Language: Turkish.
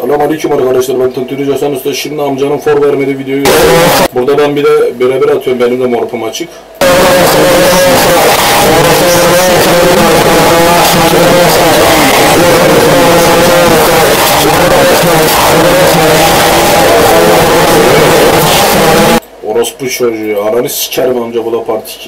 Selam aleyküm arkadaşlar ben Tantuni Casan Usta. Şimdi amcanın for vermedi videoyu Burada ben bir de beraber atıyorum benim de morpum açık. Orospu çocuğu ananı sikerim amca bu da part 2